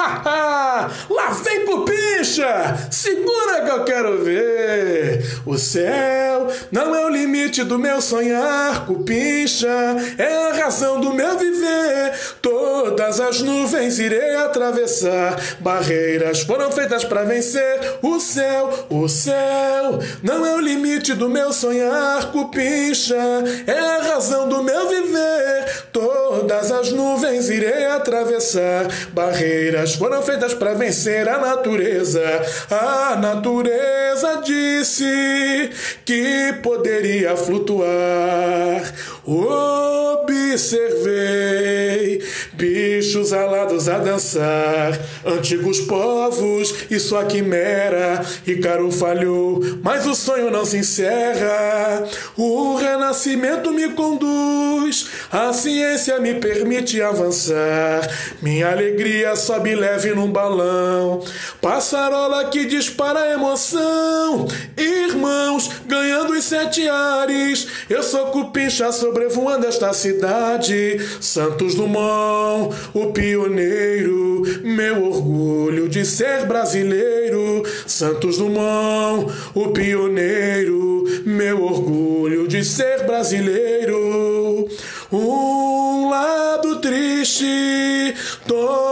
Lá vem Cupincha! Segura que eu quero ver! O céu não é o limite do meu sonhar, Cupincha é a razão do meu viver. Todas as nuvens irei atravessar, barreiras foram feitas para vencer. O céu, o céu não é o limite do meu sonhar, Cupincha é a razão do meu viver. Todas as nuvens irei atravessar, barreiras foram feitas para vencer a natureza. A natureza disse que poderia flutuar. Observei bichos alados a dançar, antigos povos e sua quimera. Icaro falhou, mas o sonho não se encerra. O renascimento me conduz, a ciência me permite avançar. Minha alegria sobe leve num balão, passarola que dispara emoção. Irmãos, ganhando os sete ares, eu sou cupincha sobrevoando esta cidade. Santos Dumont, o pioneiro, meu orgulho de ser brasileiro. Santos Dumont, o pioneiro, meu orgulho de ser brasileiro. Um lado triste toma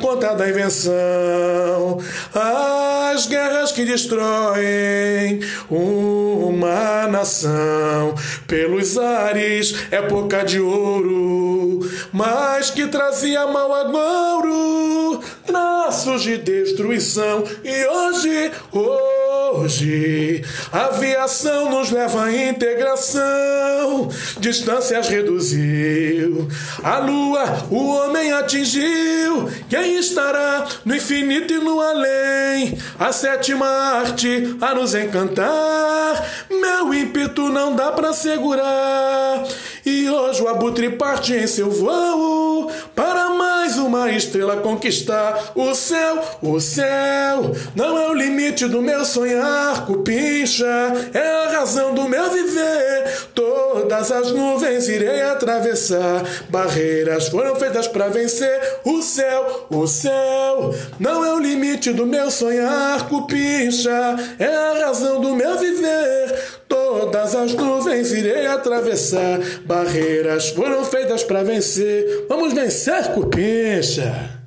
conta da invenção. As guerras que destroem uma nação. Pelos ares, época de ouro, mas que trazia mal agouro, traços de destruição. E hoje, hoje, a aviação nos leva à integração. Distâncias reduziu, a lua o homem atingiu. Quem estará no infinito e no além? A sétima arte a nos encantar. Meu ímpeto não dá para segurar. E hoje o abutre parte em seu voo para uma estrela conquistar o céu. O céu não é o limite do meu sonhar, cupincha, é a razão do meu viver. Todas as nuvens irei atravessar, barreiras foram feitas para vencer. O céu, o céu não é o limite do meu sonhar, cupincha, é a razão do meu viver. Todas as nuvens irei atravessar, barreiras foram feitas para vencer. Vamos vencer, cupincha!